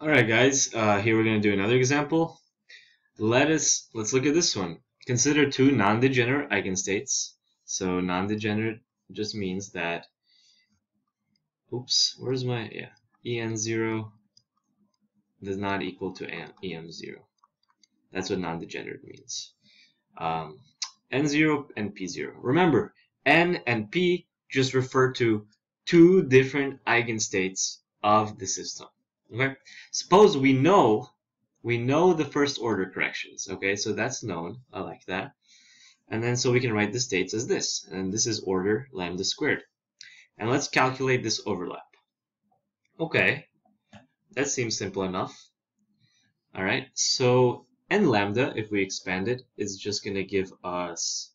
Alright guys, uh, here we're going to do another example. Let us, let's look at this one. Consider two non-degenerate eigenstates. So non-degenerate just means that, oops, where's my, yeah, en0 does not equal to em0. That's what non-degenerate means. Um, n0 and p0. Remember, n and p just refer to two different eigenstates of the system. Okay. Suppose we know we know the first order corrections. Okay, so that's known. I like that. And then so we can write the states as this. And this is order lambda squared. And let's calculate this overlap. Okay, that seems simple enough. All right, so n lambda, if we expand it, is just going to give us,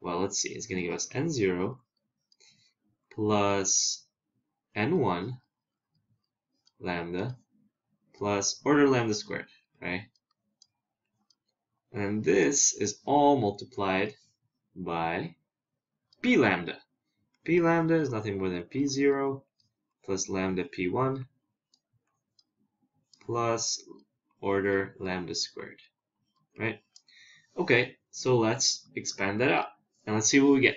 well, let's see, it's going to give us n0 plus n1 lambda plus order lambda squared, right? And this is all multiplied by p lambda. p lambda is nothing more than p0 plus lambda p1 plus order lambda squared, right? Okay, so let's expand that out. And let's see what we get.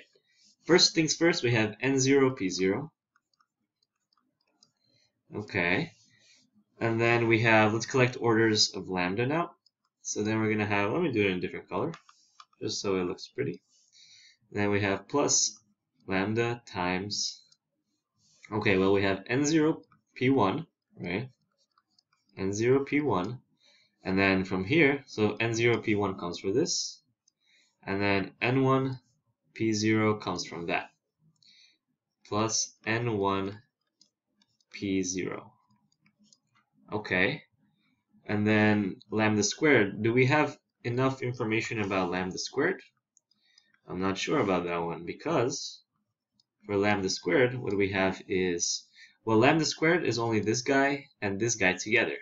First things first, we have n0, p0. Okay. And then we have, let's collect orders of lambda now. So then we're going to have, let me do it in a different color, just so it looks pretty. And then we have plus lambda times, okay, well we have n0 p1, right? n0 p1. And then from here, so n0 p1 comes for this. And then n1 p0 comes from that. Plus n1 p0. Okay. And then lambda squared. Do we have enough information about lambda squared? I'm not sure about that one because for lambda squared, what we have is, well, lambda squared is only this guy and this guy together.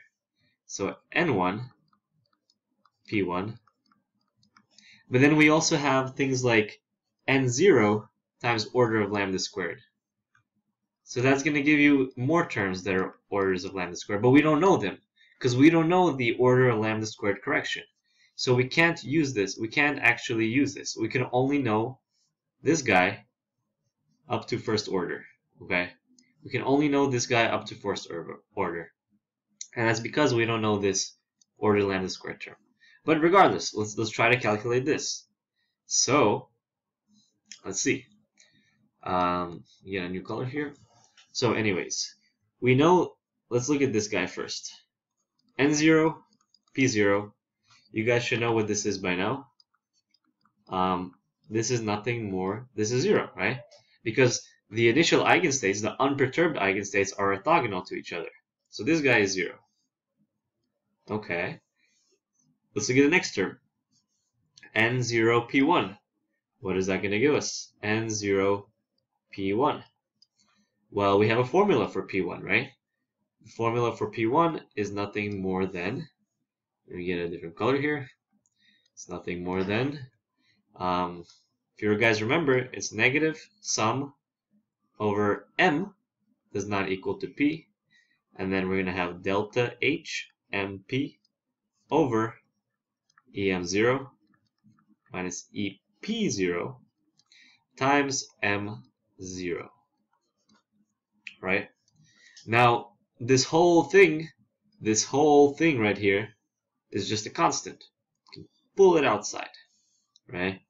So n1, p1. But then we also have things like n0 times order of lambda squared. So that's going to give you more terms that are orders of lambda squared, but we don't know them because we don't know the order of lambda squared correction. So we can't use this. We can't actually use this. We can only know this guy up to first order. Okay, we can only know this guy up to first order, and that's because we don't know this order lambda squared term. But regardless, let's let's try to calculate this. So let's see. Um, get a new color here. So anyways, we know, let's look at this guy first. N0, P0. You guys should know what this is by now. Um, this is nothing more, this is 0, right? Because the initial eigenstates, the unperturbed eigenstates, are orthogonal to each other. So this guy is 0. Okay. Let's look at the next term. N0, P1. What is that going to give us? N0, P1. Well, we have a formula for P1, right? The formula for P1 is nothing more than, let me get a different color here. It's nothing more than, um, if you guys remember, it's negative sum over M does not equal to P. And then we're going to have delta H MP over EM0 minus EP0 times M0 right? Now, this whole thing, this whole thing right here is just a constant. You can pull it outside, right?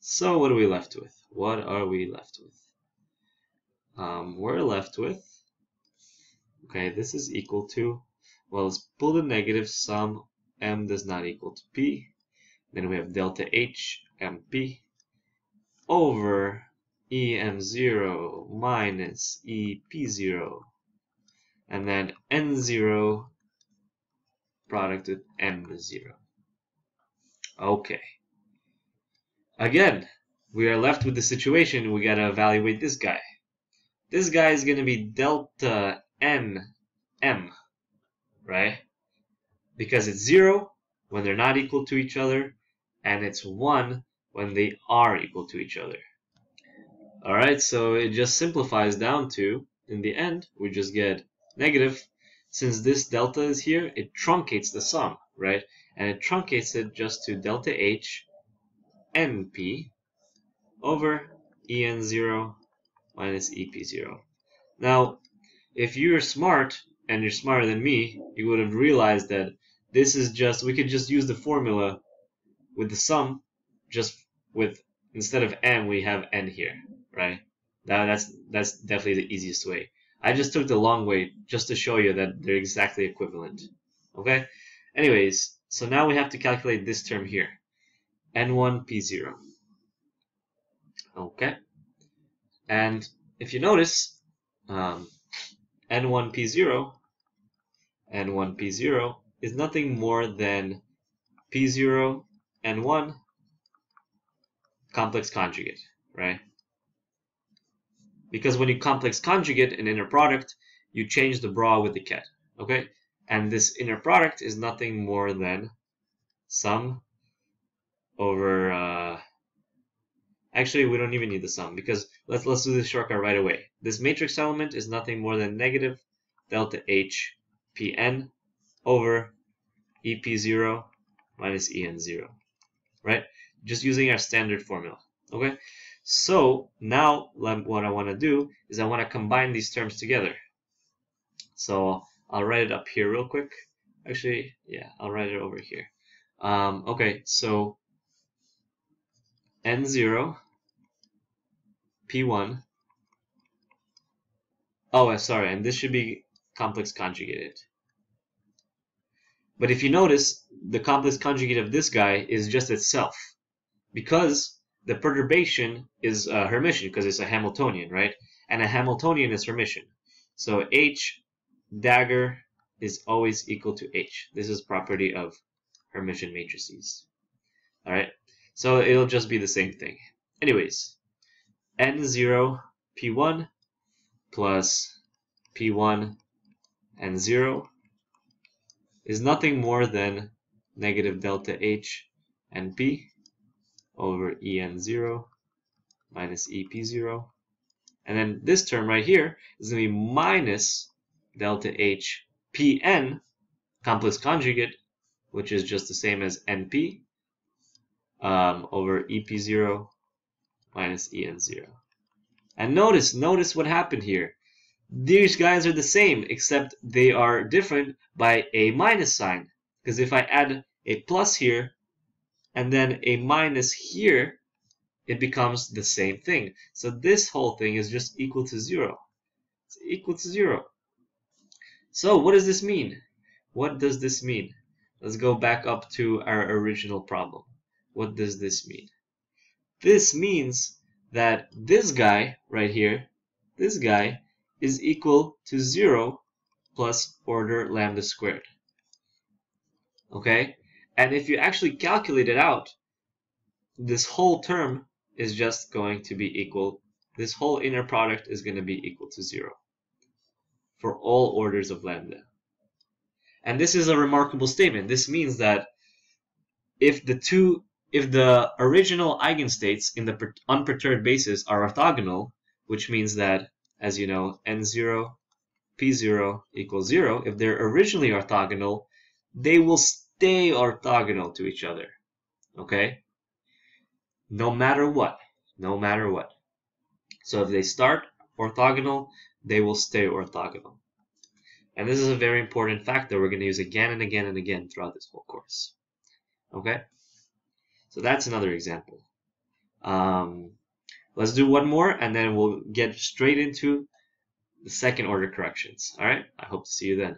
So what are we left with? What are we left with? Um, we're left with, okay, this is equal to, well, let's pull the negative sum m does not equal to p. Then we have delta h mp over em0 minus ep0 and then n0 product with m0 okay. Again we are left with the situation we gotta evaluate this guy. This guy is gonna be delta n m right? Because it's 0 when they're not equal to each other and it's 1 when they are equal to each other Alright, so it just simplifies down to, in the end, we just get negative since this delta is here, it truncates the sum, right? And it truncates it just to delta H NP over En0 minus EP0. Now, if you're smart, and you're smarter than me, you would have realized that this is just, we could just use the formula with the sum, just with, instead of n, we have n here, right? That, that's, that's definitely the easiest way. I just took the long way just to show you that they're exactly equivalent, okay? Anyways, so now we have to calculate this term here, n1 p0. Okay, and if you notice, um, n1 p0 n1 p0 is nothing more than p0 n1 complex conjugate, right? Because when you complex conjugate an inner product, you change the bra with the ket, okay? And this inner product is nothing more than sum over, uh, actually we don't even need the sum because let's, let's do this shortcut right away. This matrix element is nothing more than negative delta H Pn over EP0 minus En0, right? Just using our standard formula, okay? So now what I want to do is I want to combine these terms together. So I'll write it up here real quick. Actually, yeah, I'll write it over here. Um, okay, so N0, P1. Oh, sorry, and this should be complex conjugated. But if you notice, the complex conjugate of this guy is just itself. Because the perturbation is uh, a Hermitian, because it's a Hamiltonian, right? And a Hamiltonian is Hermitian. So H dagger is always equal to H. This is property of Hermitian matrices. Alright, so it'll just be the same thing. Anyways, N0 P1 plus P1 and 0 is nothing more than negative delta H and P over En0 minus EP0. And then this term right here is going to be minus delta H Pn complex conjugate, which is just the same as NP um, over EP0 minus En0. And notice, notice what happened here these guys are the same, except they are different by a minus sign. Because if I add a plus here, and then a minus here, it becomes the same thing. So this whole thing is just equal to zero. It's equal to zero. So what does this mean? What does this mean? Let's go back up to our original problem. What does this mean? This means that this guy right here, this guy is equal to 0 plus order lambda squared. Okay? And if you actually calculate it out, this whole term is just going to be equal, this whole inner product is going to be equal to 0 for all orders of lambda. And this is a remarkable statement. This means that if the two if the original eigenstates in the unperturbed basis are orthogonal, which means that as you know, n0, p0 equals 0, if they're originally orthogonal, they will stay orthogonal to each other. Okay? No matter what. No matter what. So if they start orthogonal, they will stay orthogonal. And this is a very important fact that we're going to use again and again and again throughout this whole course. Okay? So that's another example. Um, Let's do one more and then we'll get straight into the second order corrections. All right, I hope to see you then.